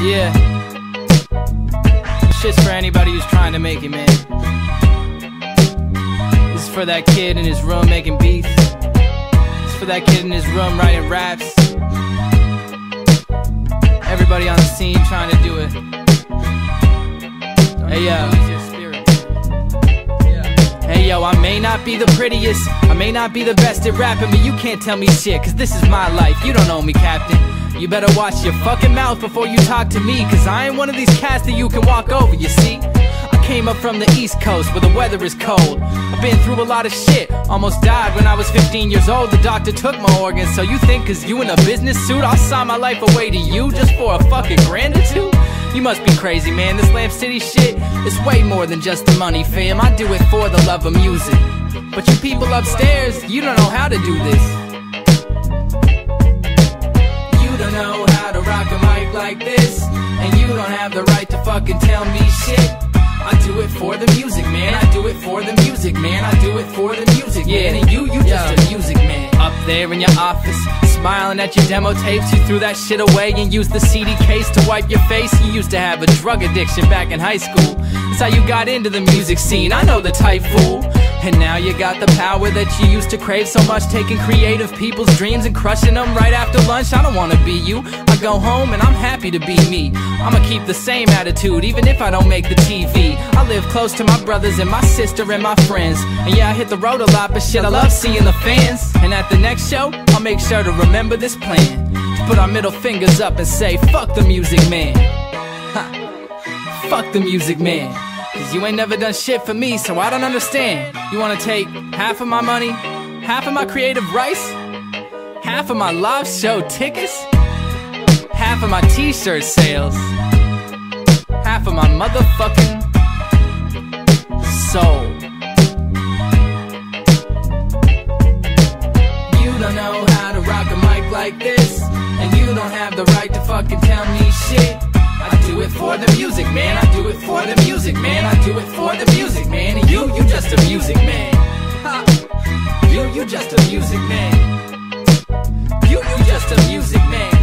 Yeah. Shit's for anybody who's trying to make it, man. This is for that kid in his room making beats. It's for that kid in his room writing raps. Everybody on the scene trying to do it. Hey yo. Hey yo, I may not be the prettiest, I may not be the best at rapping, but you can't tell me shit, cause this is my life. You don't know me, Captain. You better watch your fucking mouth before you talk to me, cause I ain't one of these cats that you can walk over, you see? I came up from the East Coast where the weather is cold. I've been through a lot of shit, almost died when I was 15 years old. The doctor took my organs, so you think cause you in a business suit, I'll sign my life away to you just for a fucking grand or two? You must be crazy, man. This Lamp City shit is way more than just the money, fam. I do it for the love of music. But you people upstairs, you don't know how to do this. Like this. And you don't have the right to fucking tell me shit. I do it for the music, man. I do it for the music, man. I do it for the music, man. And you, you just a music man. Up there in your office, smiling at your demo tapes. You threw that shit away and used the CD case to wipe your face. You used to have a drug addiction back in high school. That's how you got into the music scene. I know the type fool. And now you got the power that you used to crave so much Taking creative people's dreams and crushing them right after lunch. I don't wanna be you, I go home and I'm happy to be me. I'ma keep the same attitude even if I don't make the TV I live close to my brothers and my sister and my friends. And yeah, I hit the road a lot, but shit, I love seeing the fans. And at the next show, I'll make sure to remember this plan. To put our middle fingers up and say, fuck the music man. Ha. Fuck the music man Cause you ain't never done shit for me, so I don't understand. You wanna take half of my money, half of my creative rice, half of my live show tickets, half of my t shirt sales, half of my motherfucking soul. You don't know how to rock a mic like this, and you don't have the right to fucking tell me shit. Do it for the music, man. I do it for the music, man. I do it for the music, man. And you, you just a music man. Ha. You, you just a music man. You, you just a music man.